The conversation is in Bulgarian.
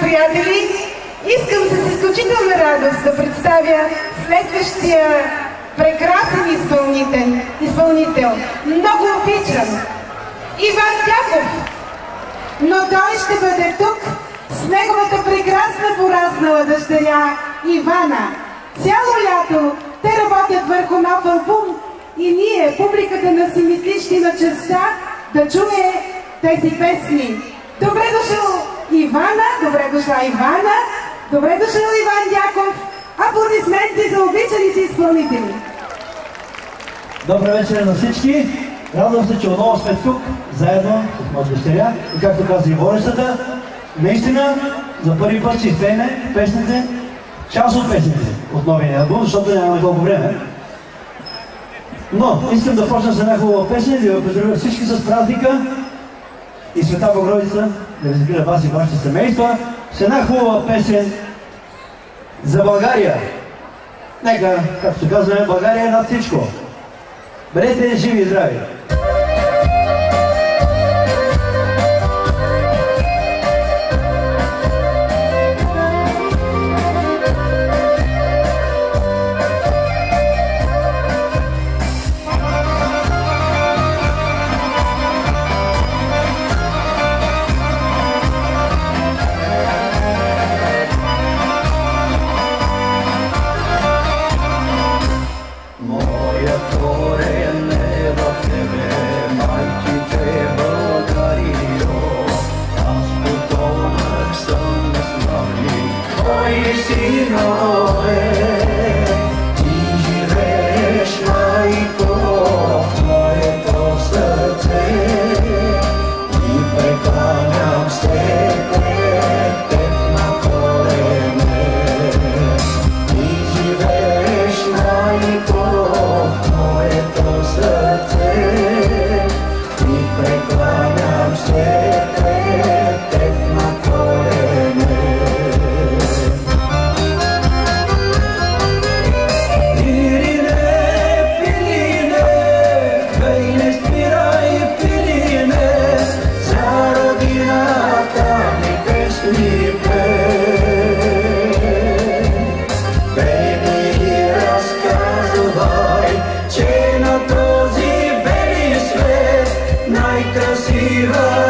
приятели, искам с изключителна радост да представя следващия прекрасен изпълнител. изпълнител. Много обичам. Иван Дяков. Но той ще бъде тук с неговата прекрасна пораснала дъщеря Ивана. Цяло лято те работят върху нов албум и ние, публиката на Симитлищи на честа, да чуе тези песни. Добре дошъл Ивана, добре дошла Ивана, добре дошъл Иван Дяков. Аплодисменти за обичаните изпълнители. Добър вечер на всички. Радвам се, че отново сме тук, заедно с моята дъщеря. И както каза и Борисата, наистина за първи път ще изпееме песните, част от песните от новия албум, защото нямаме толкова време. Но искам да почна с една хубава песен и да ви поздравя всички с празника и Света Богородица, да разбира вас и вашите семейства, с една хубава песен за България. Нека, както се казваме, България е над всичко. Бъдете живи и здрави! на този бели свет най-красива